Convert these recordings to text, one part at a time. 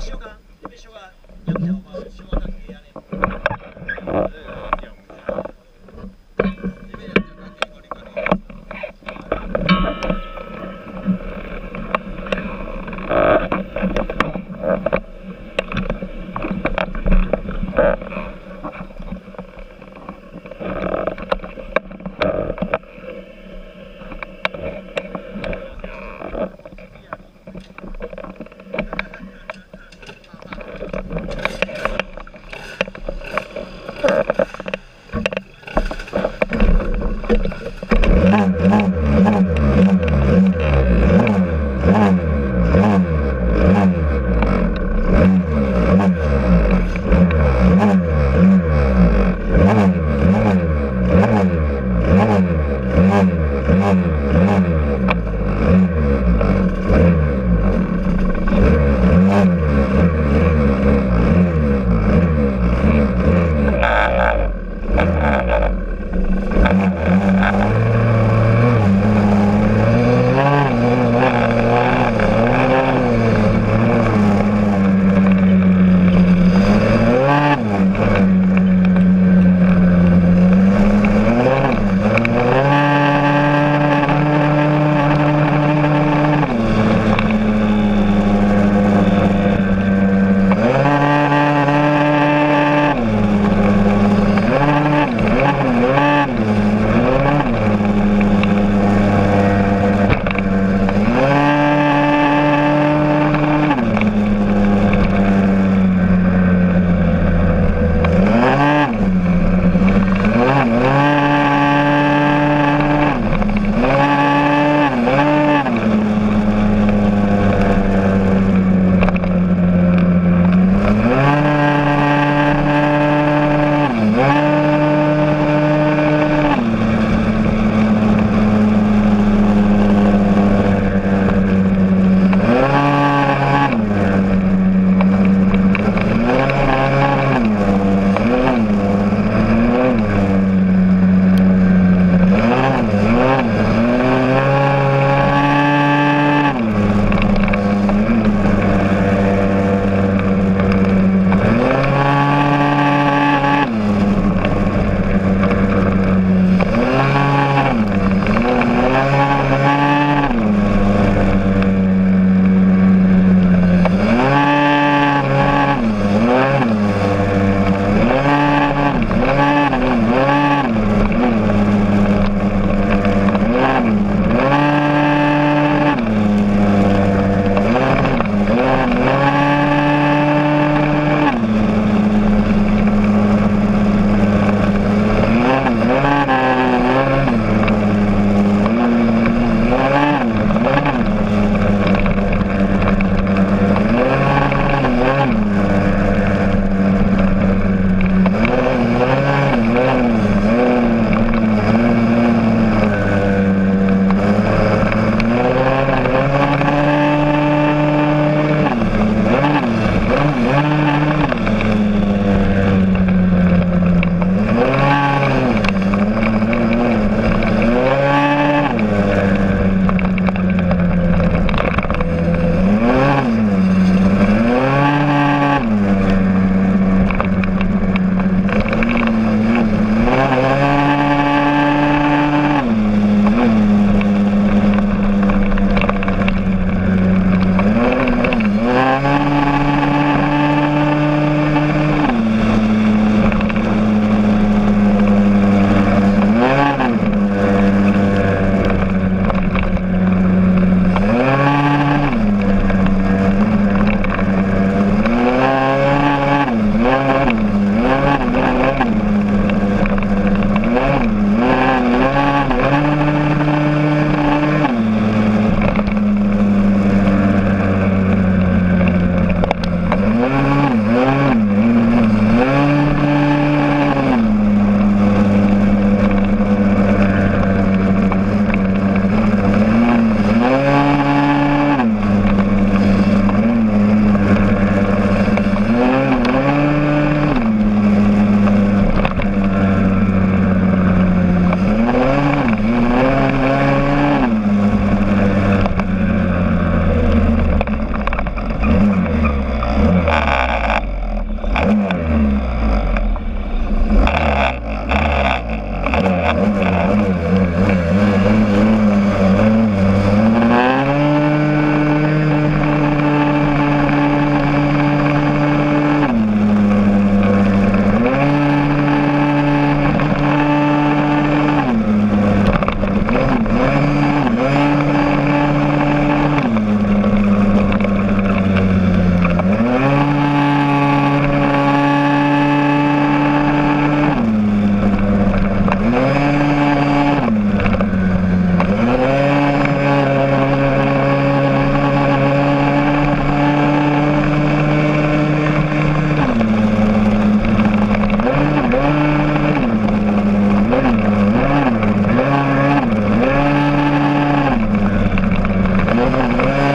修啊，你要小啊，两条嘛，小啊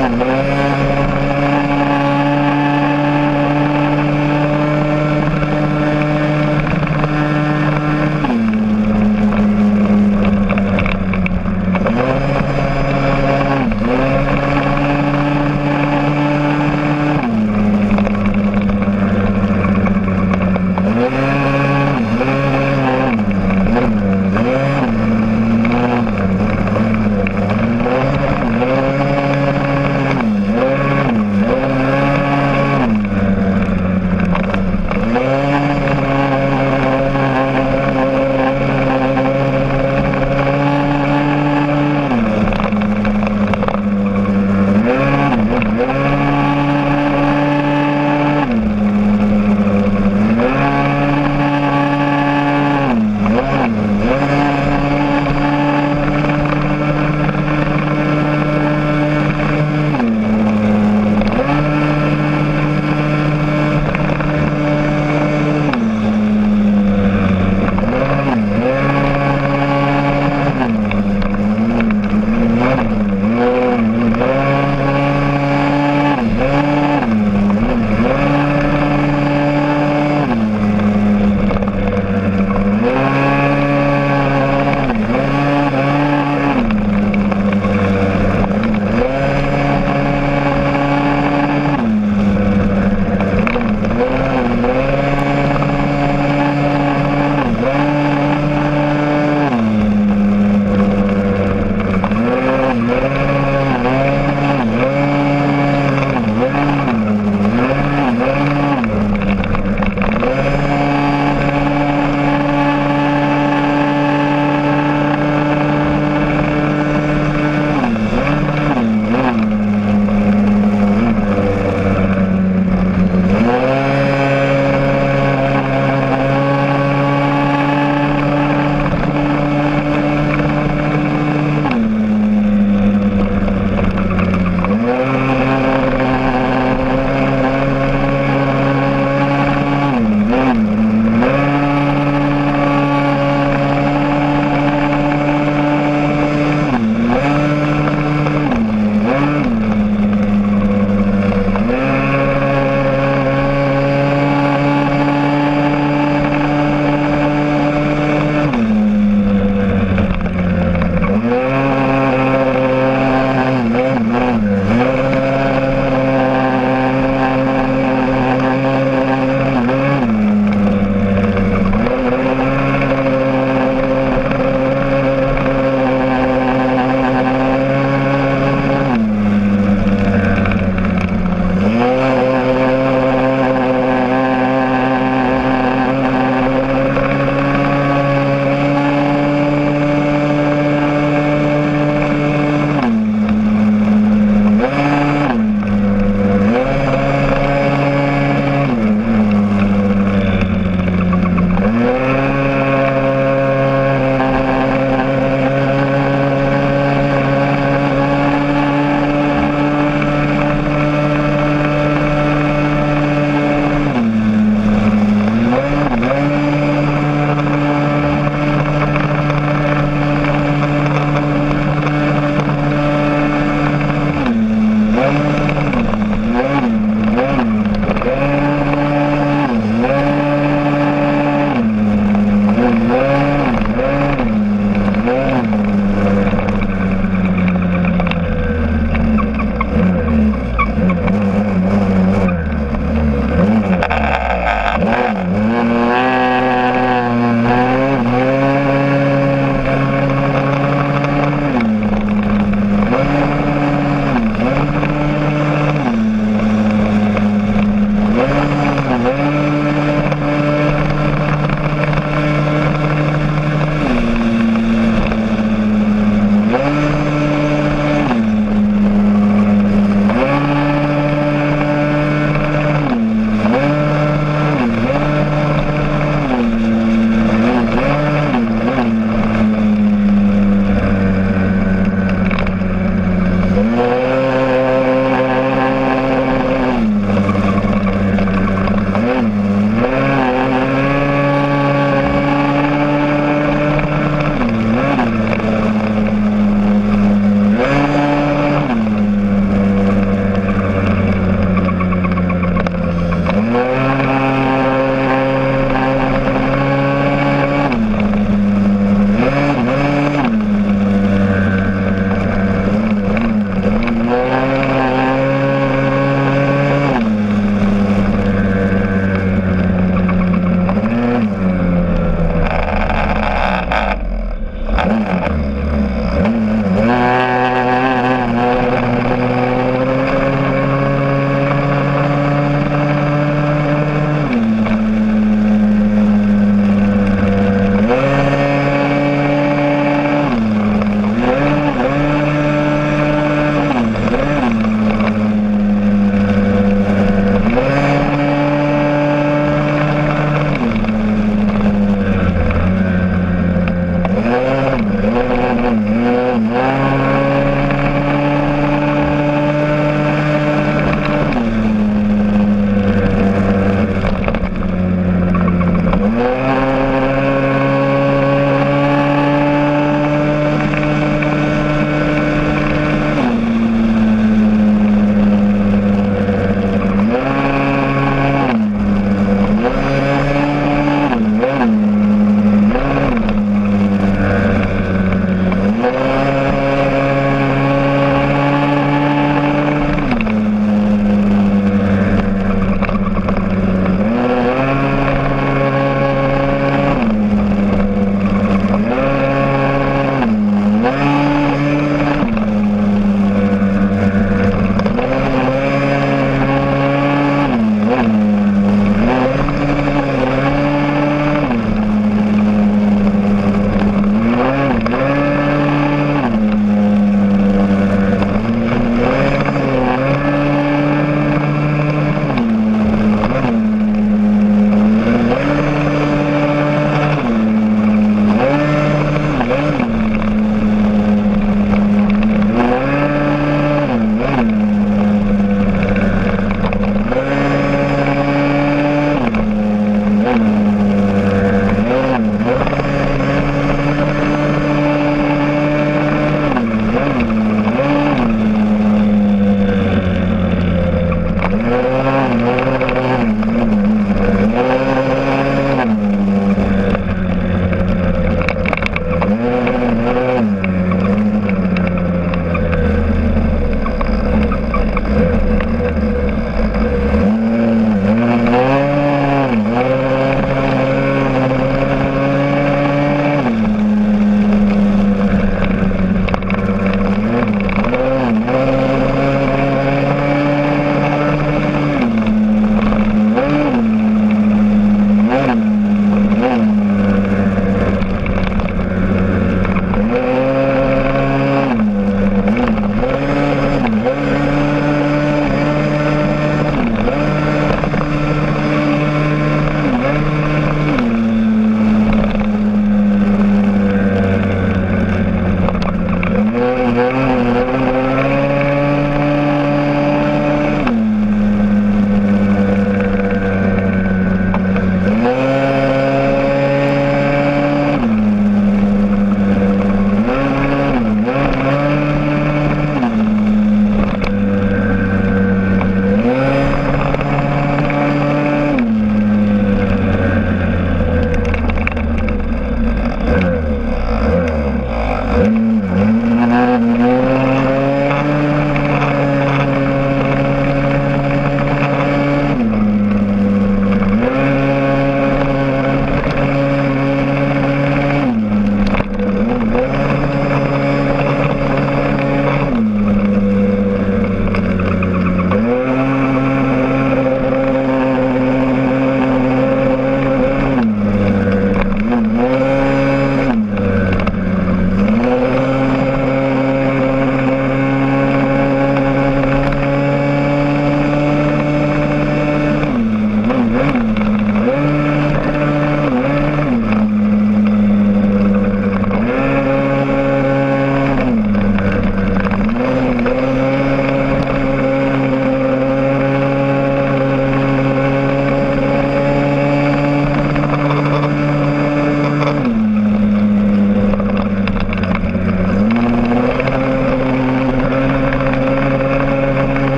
นะ